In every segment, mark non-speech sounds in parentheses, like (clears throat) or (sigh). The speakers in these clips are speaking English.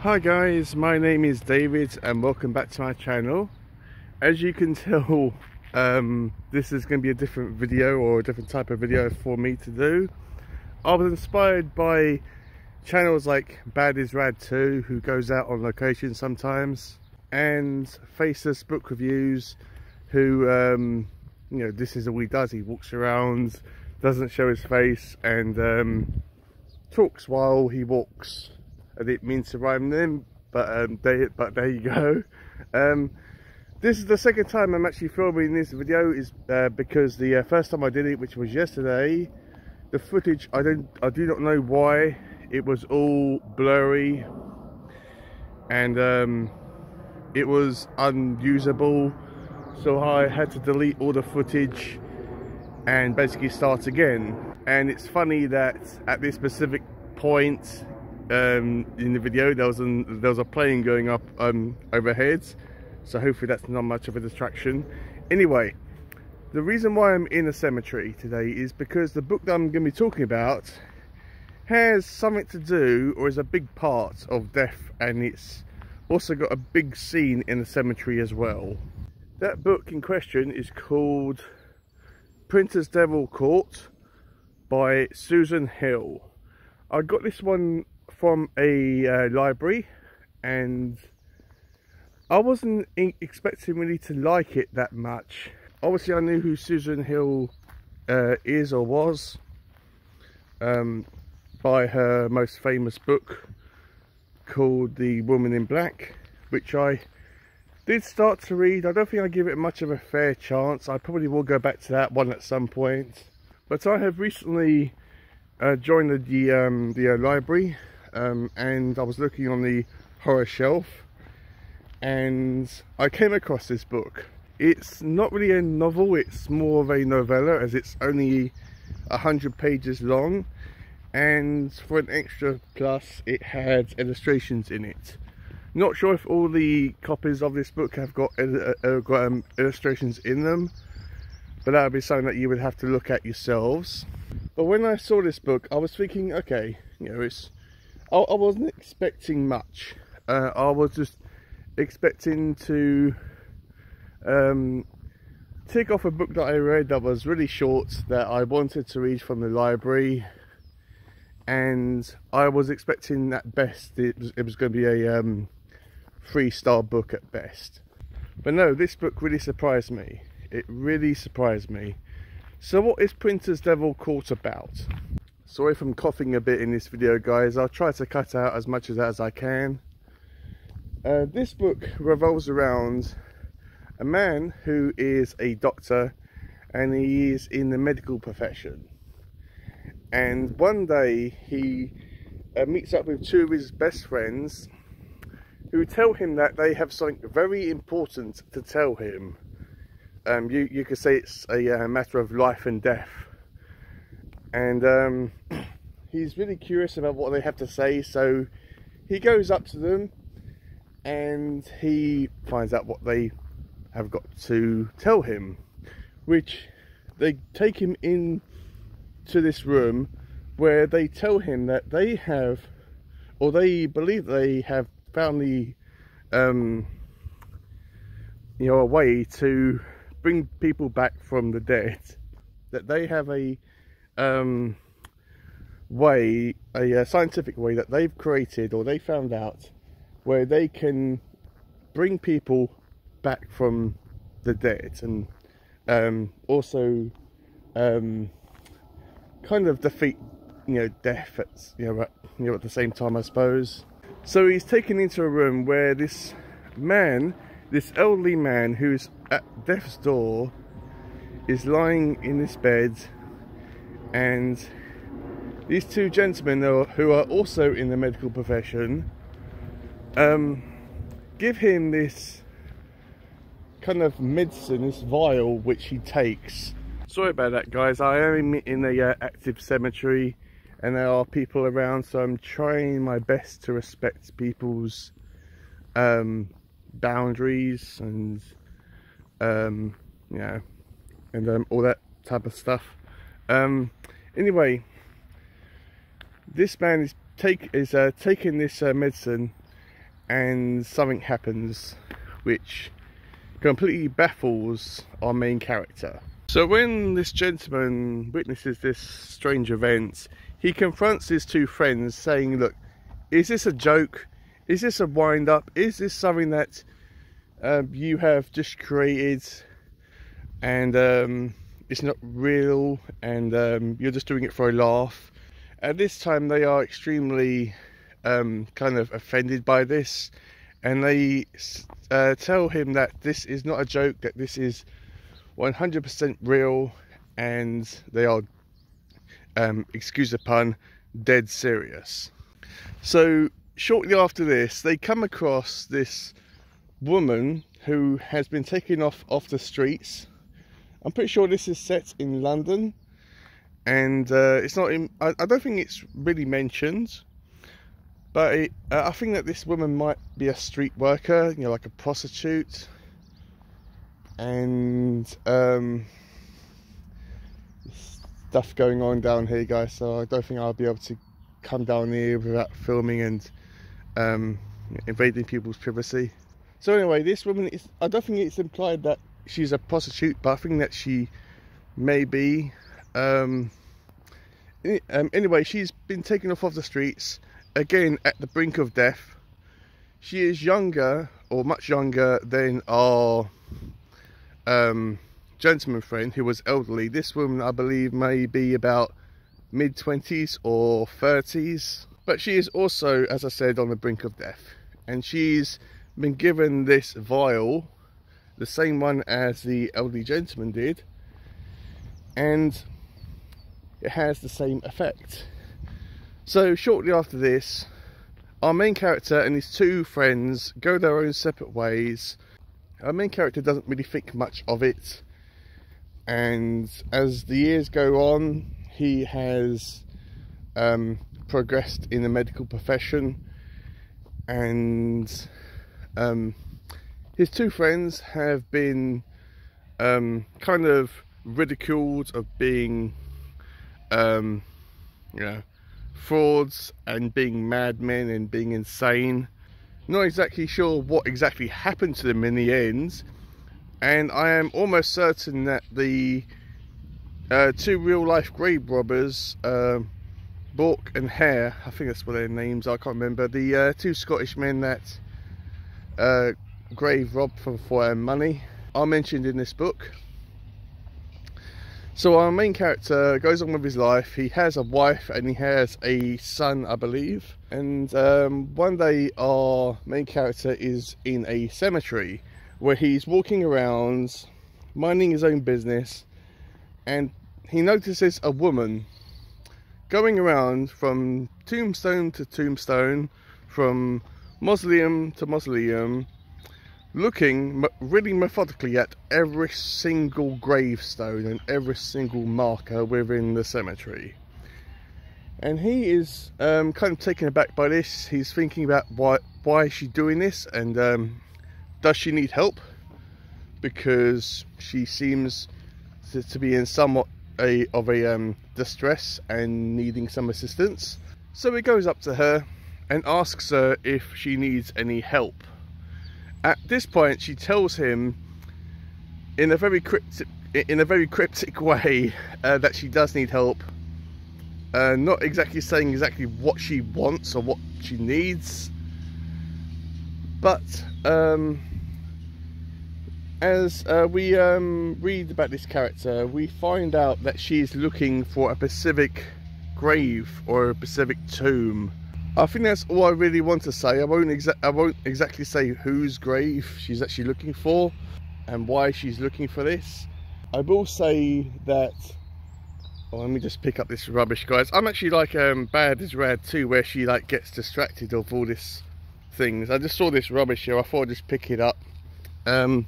Hi guys, my name is David and welcome back to my channel. As you can (laughs) tell, um, this is going to be a different video or a different type of video for me to do. I was inspired by channels like Bad is Rad 2 who goes out on location sometimes and Faceless Book Reviews who, um, you know, this is all he does. He walks around, doesn't show his face and um, talks while he walks I didn't mean to rhyme them, but um, they, but there you go. Um, this is the second time I'm actually filming this video, is uh, because the uh, first time I did it, which was yesterday, the footage I don't, I do not know why it was all blurry, and um, it was unusable. So I had to delete all the footage and basically start again. And it's funny that at this specific point um, in the video there was an, there was a plane going up um, overhead. So hopefully that's not much of a distraction. Anyway the reason why I'm in a cemetery today is because the book that I'm going to be talking about has something to do or is a big part of death and it's also got a big scene in the cemetery as well. That book in question is called Printer's Devil Court by Susan Hill. I got this one from a uh, library and I wasn't expecting really to like it that much. Obviously I knew who Susan Hill uh, is or was um, by her most famous book called The Woman in Black which I did start to read. I don't think I give it much of a fair chance. I probably will go back to that one at some point. But I have recently uh, joined the, the, um, the uh, library um, and I was looking on the horror shelf and I came across this book. It's not really a novel, it's more of a novella as it's only hundred pages long and for an extra plus it had illustrations in it. Not sure if all the copies of this book have got, uh, uh, got um, illustrations in them but that would be something that you would have to look at yourselves. But when I saw this book I was thinking okay you know it's I, I wasn't expecting much. Uh, I was just expecting to um, tick off a book that I read that was really short that I wanted to read from the library. And I was expecting at best. It was, it was going to be a um, three star book at best. But no this book really surprised me. It really surprised me. So what is Printer's Devil Court about? Sorry if I'm coughing a bit in this video guys, I'll try to cut out as much of that as I can. Uh, this book revolves around a man who is a doctor and he is in the medical profession. And one day he uh, meets up with two of his best friends who tell him that they have something very important to tell him. Um, you, you could say it's a uh, matter of life and death and um, (clears throat) he's really curious about what they have to say so he goes up to them and he finds out what they have got to tell him which they take him in to this room where they tell him that they have or they believe they have found the um, you know a way to bring people back from the dead that they have a um, way, a, a scientific way that they've created or they found out where they can bring people back from the dead and um, also um, kind of defeat you know death at you know, at, you know at the same time I suppose. So he's taken into a room where this man, this elderly man who's at death's door, is lying in this bed and these two gentlemen who are also in the medical profession um, give him this kind of medicine, this vial which he takes. Sorry about that guys, I am in a uh, active cemetery and there are people around so I'm trying my best to respect people's um, boundaries and um, you know and um, all that type of stuff. Um, Anyway, this man is take is uh, taking this uh, medicine and something happens which completely baffles our main character. So when this gentleman witnesses this strange event, he confronts his two friends saying, look, is this a joke? Is this a wind up? Is this something that um, you have just created and um, it's not real and um, you're just doing it for a laugh? At this time they are extremely um, kind of offended by this and they uh, tell him that this is not a joke, that this is 100% real and they are, um, excuse the pun, dead serious. So shortly after this, they come across this woman who has been taken off off the streets. I'm pretty sure this is set in London and uh, it's not in, I, I, don't think it's really mentioned but it, uh, I think that this woman might be a street worker, you know, like a prostitute. And um, stuff going on down here, guys. So I don't think I'll be able to come down here without filming and um, invading people's privacy. So anyway, this woman is, I don't think it's implied that she's a prostitute, but I think that she may be. Um, um, anyway, she's been taken off of the streets again at the brink of death. She is younger, or much younger, than our um, gentleman friend who was elderly. This woman, I believe, may be about mid 20s or 30s. But she is also, as I said, on the brink of death. And she's been given this vial, the same one as the elderly gentleman did. And it has the same effect. So shortly after this, our main character and his two friends go their own separate ways. Our main character doesn't really think much of it. And as the years go on, he has um, progressed in the medical profession. And um, his two friends have been um, kind of ridiculed of being, um, you know, frauds and being madmen and being insane. Not exactly sure what exactly happened to them in the end. And I am almost certain that the uh, two real life grave robbers, uh, Burke and Hare, I think that's what their names are, I can't remember. The uh, two Scottish men that grave robbed for, for money are mentioned in this book. So our main character goes on with his life. He has a wife and he has a son, I believe. And um, one day our main character is in a cemetery where he's walking around, minding his own business, and he notices a woman going around from tombstone to tombstone, from mausoleum to mausoleum, looking really methodically at every single gravestone and every single marker within the cemetery. And he is um, kind of taken aback by this. He's thinking about why why is she doing this and um, does she need help? Because she seems to, to be in somewhat a, of a um, distress and needing some assistance. So he goes up to her and asks her if she needs any help at this point, she tells him in a very cryptic, in a very cryptic way uh, that she does need help. Uh, not exactly saying exactly what she wants or what she needs, but um, as uh, we um, read about this character, we find out that she's looking for a specific grave or a specific tomb I think that's all I really want to say. I won't, I won't exactly say whose grave she's actually looking for and why she's looking for this. I will say that oh, let me just pick up this rubbish guys. I'm actually like um Bad is Rad 2 where she like gets distracted of all this things. I just saw this rubbish here. I thought i'd just pick it up. Um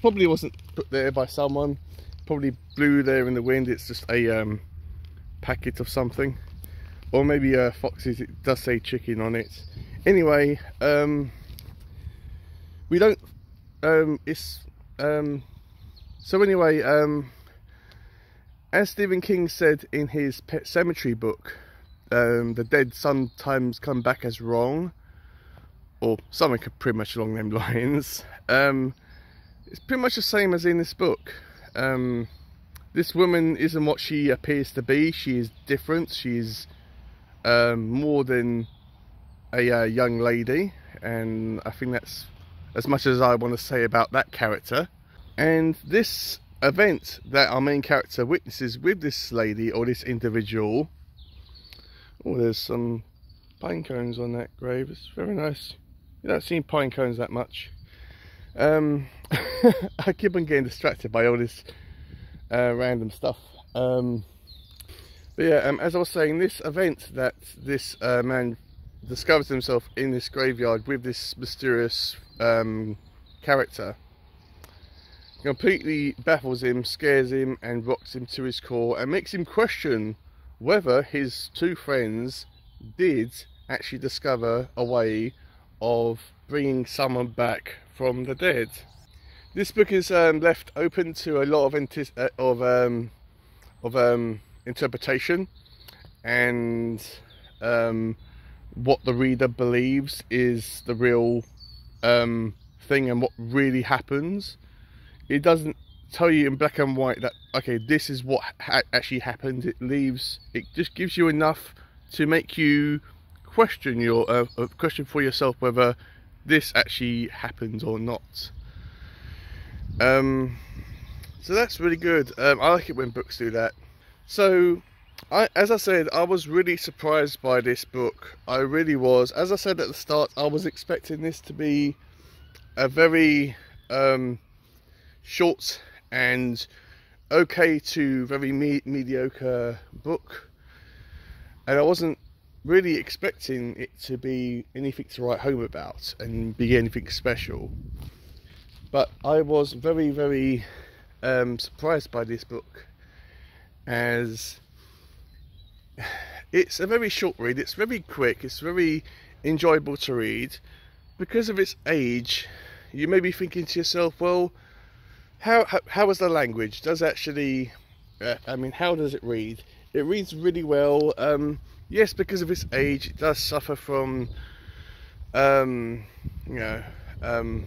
probably wasn't put there by someone. Probably blew there in the wind. It's just a um packet of something or maybe uh, Foxes, it does say chicken on it. Anyway, um, we don't, um, it's, um, so anyway, um, as Stephen King said in his Pet Sematary book, um, the dead sometimes come back as wrong. or something pretty much along them (laughs) lines. Um, it's pretty much the same as in this book. Um, this woman isn't what she appears to be. She is different. She's um, more than a uh, young lady, and I think that's as much as I want to say about that character. And this event that our main character witnesses with this lady or this individual. Oh, there's some pine cones on that grave. It's very nice. You don't see pine cones that much. Um, (laughs) I keep on getting distracted by all this uh, random stuff. Um, but yeah, um, as I was saying, this event that this uh, man discovers himself in this graveyard with this mysterious um, character completely baffles him, scares him, and rocks him to his core and makes him question whether his two friends did actually discover a way of bringing someone back from the dead. This book is um, left open to a lot of uh, of um, of um, interpretation and um, what the reader believes is the real um, thing and what really happens. It doesn't tell you in black and white that okay this is what ha actually happened. It leaves it just gives you enough to make you question your uh, uh, question for yourself whether this actually happened or not. Um so that's really good. Um, i like it when books do that so I, as I said, I was really surprised by this book. I really was. As I said at the start, I was expecting this to be a very um, short and okay to very me mediocre book and I wasn't really expecting it to be anything to write home about and be anything special but I was very very um, surprised by this book as it's a very short read it's very quick it's very enjoyable to read because of its age you may be thinking to yourself well how, how, how is the language? Does actually, uh, I mean, how does it read? It reads really well. Um, yes, because of its age, it does suffer from, um, you know, um,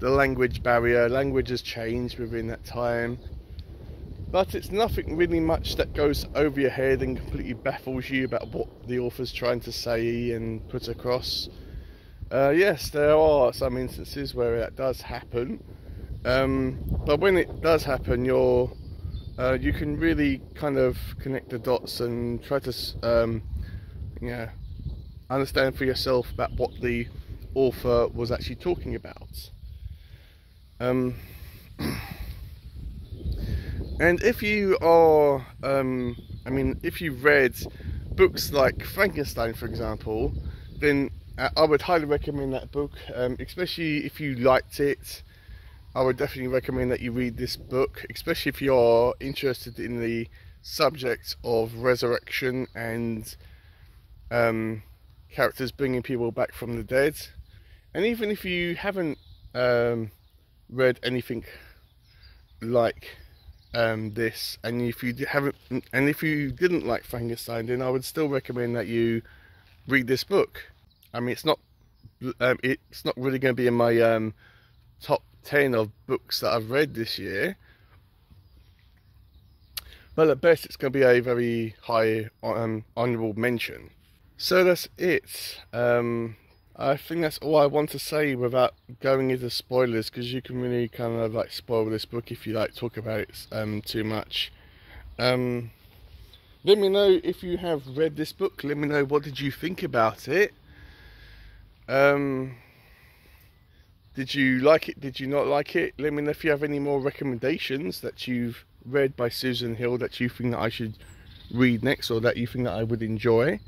the language barrier. Language has changed within that time. But it's nothing really much that goes over your head and completely baffles you about what the author's trying to say and put across. Uh, yes, there are some instances where that does happen. Um, but when it does happen, you're uh, you can really kind of connect the dots and try to um, understand for yourself about what the author was actually talking about. Um, (clears throat) and if you are, um, I mean, if you've read books like Frankenstein, for example, then uh, I would highly recommend that book, um, especially if you liked it I would definitely recommend that you read this book, especially if you're interested in the subject of resurrection and um, characters bringing people back from the dead. And even if you haven't um, read anything like um, this, and if you haven't, and if you didn't like Frankenstein, then I would still recommend that you read this book. I mean, it's not, um, it's not really going to be in my um, top 10 of books that I've read this year. But at best it's going to be a very high um, honourable mention. So that's it. Um, I think that's all I want to say without going into spoilers because you can really kind of like spoil this book if you like talk about it um, too much. Um, let me know if you have read this book. Let me know what did you think about it. Um, did you like it? Did you not like it? Let me know if you have any more recommendations that you've read by Susan Hill that you think that I should read next or that you think that I would enjoy.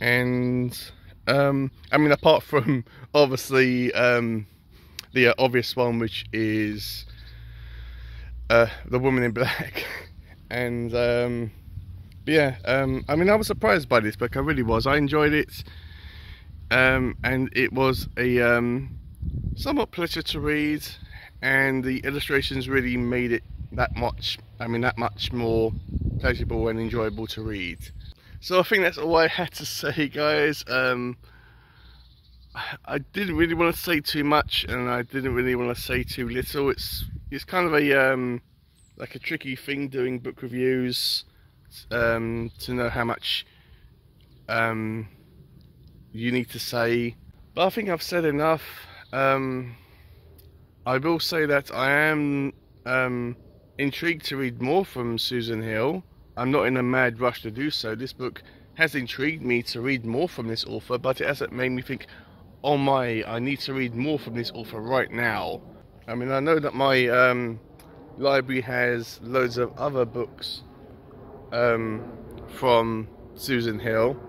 And um, I mean, apart (laughs) from obviously um, the uh, obvious one, which is uh, the woman in black, (laughs) and um, yeah, um, I mean, I was surprised by this book. I really was. I enjoyed it, um, and it was a um, somewhat pleasure to read and the illustrations really made it that much I mean that much more pleasurable and enjoyable to read so I think that's all I had to say guys um, I didn't really want to say too much and I didn't really want to say too little. It's it's kind of a um, like a tricky thing doing book reviews um, to know how much um, you need to say. But I think I've said enough. Um, I will say that I am um, intrigued to read more from Susan Hill. I'm not in a mad rush to do so. This book has intrigued me to read more from this author, but it hasn't made me think, oh my, I need to read more from this author right now. I mean, I know that my um, library has loads of other books um, from Susan Hill.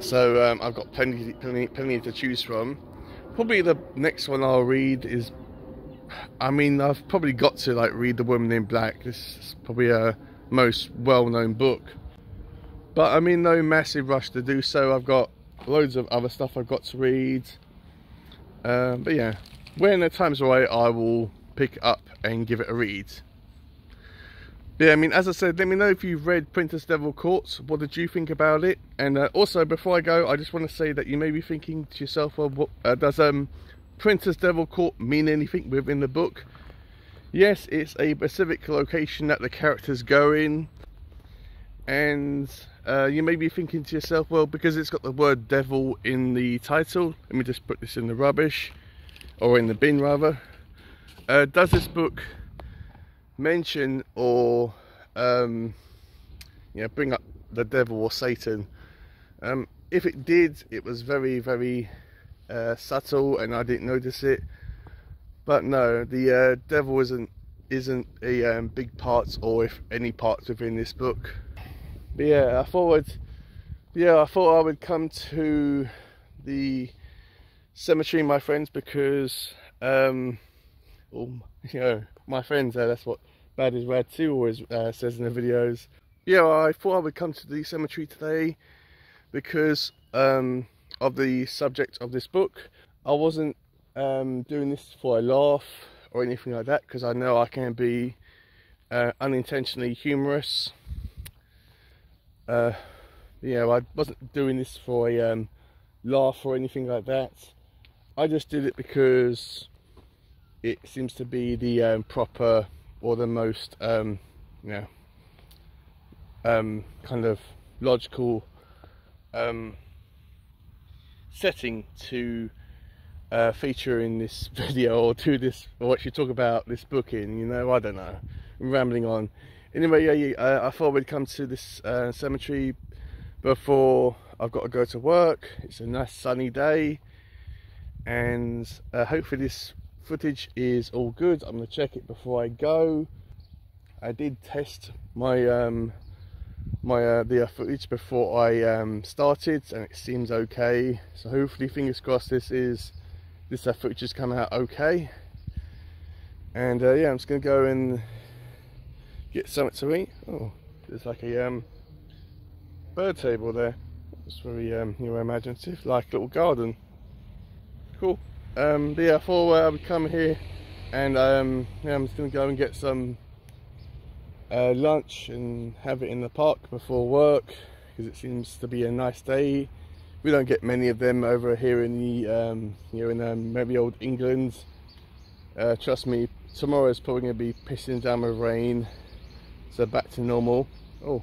So um, I've got plenty, plenty, plenty to choose from. Probably the next one I'll read is, I mean, I've probably got to like read The Woman in Black. This is probably a most well-known book. But I mean, no massive rush to do so. I've got loads of other stuff I've got to read. Um, but yeah, when the time's right, I will pick up and give it a read. Yeah, I mean, as I said, let me know if you've read Printer's Devil Court. What did you think about it? And uh, also, before I go, I just want to say that you may be thinking to yourself, well, what, uh, does um, Printer's Devil Court mean anything within the book? Yes, it's a specific location that the characters go in. And uh, you may be thinking to yourself, well, because it's got the word devil in the title, let me just put this in the rubbish, or in the bin rather. Uh, does this book mention or um, you know, bring up the devil or Satan? Um, if it did, it was very, very uh, subtle and I didn't notice it. But no, the uh, devil isn't isn't a um, big part or if any parts within this book. But yeah, I thought I'd, yeah, I thought I would come to the cemetery, my friends, because um, oh, (laughs) you know, my friends, uh, that's what Bad is Rad 2 always uh, says in the videos. Yeah, I thought I would come to the cemetery today because um, of the subject of this book. I wasn't um, doing this for a laugh or anything like that because I know I can be uh, unintentionally humorous. Uh, know, I wasn't doing this for a um, laugh or anything like that. I just did it because it seems to be the um, proper or the most, um, you know, um, kind of logical um, setting to uh, feature in this (laughs) video or to this or actually talk about this book in you know I don't know. I'm rambling on. Anyway yeah, yeah uh, I thought we'd come to this uh, cemetery before I've got to go to work. It's a nice sunny day. And uh, hopefully this footage is all good. I'm gonna check it before I go. I did test my um, my uh, the footage before I um, started and it seems okay. So hopefully fingers crossed this is this uh, footage has come out okay. And uh, yeah I'm just gonna go and get something to eat. Oh there's like a um, bird table there. It's very um, you know, imaginative like a little garden. Cool. Um, but yeah I thought uh, I would come here and um, yeah, I'm just gonna go and get some uh, lunch and have it in the park before work because it seems to be a nice day. We don't get many of them over here in the um, you know in um, maybe old England. Uh, trust me tomorrow is probably going to be pissing down with rain. So back to normal. Oh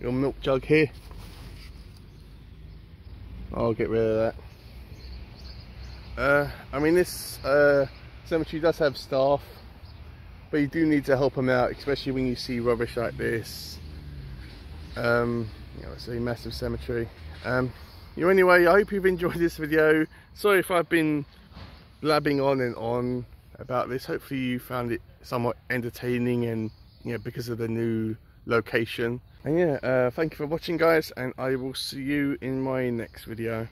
your milk jug here. I'll get rid of that. Uh, I mean this uh, cemetery does have staff but you do need to help them out especially when you see rubbish like this um, you know, it's a massive cemetery um, you know, anyway, I hope you've enjoyed this video. Sorry if I've been blabbing on and on about this. Hopefully you found it somewhat entertaining and, you know, because of the new location. And yeah, uh, thank you for watching guys and I will see you in my next video.